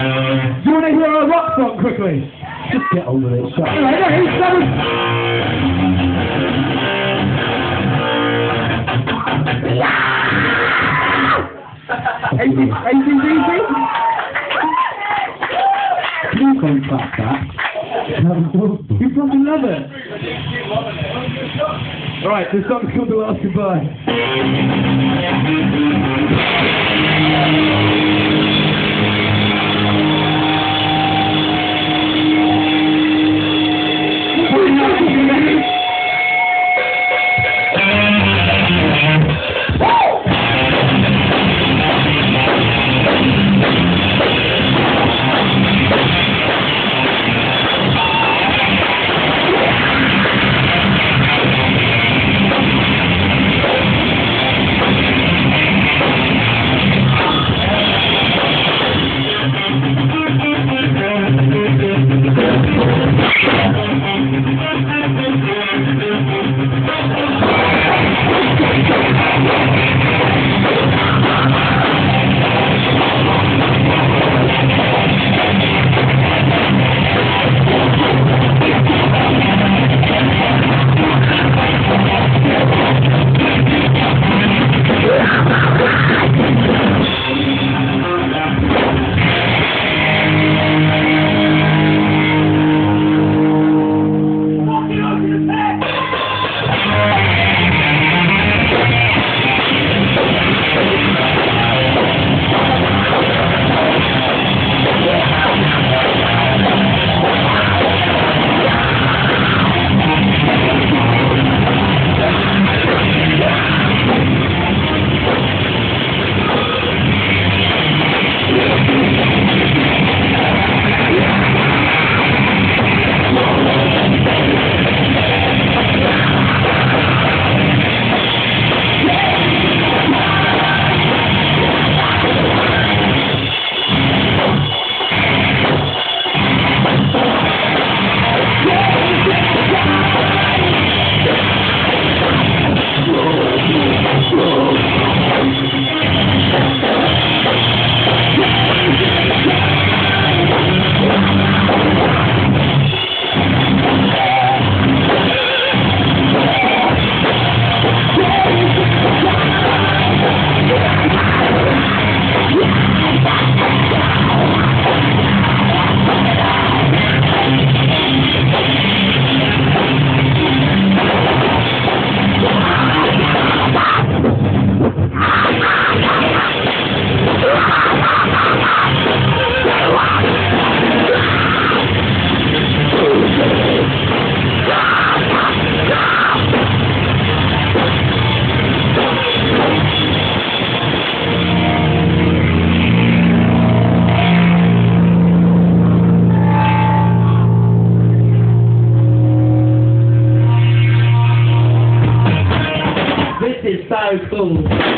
Do you want to hear a rock song quickly? Just get on with it, shut up. Anyway, no, he's seven. ACDC? Please don't clap that. You probably love it. Right, this song's called The Last Goodbye.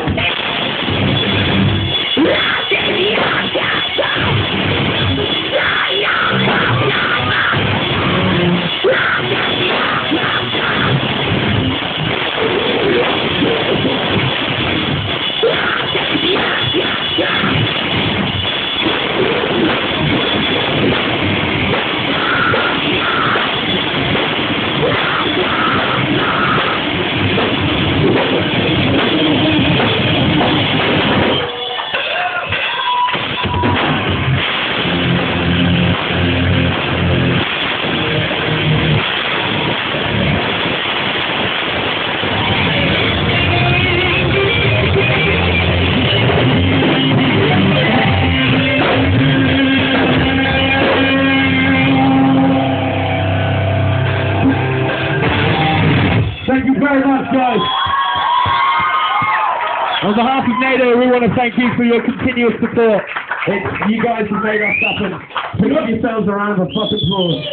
Thank On behalf of NATO, we want to thank you for your continuous support. It's, you guys have made us happen. Put yourselves around for fucking applause.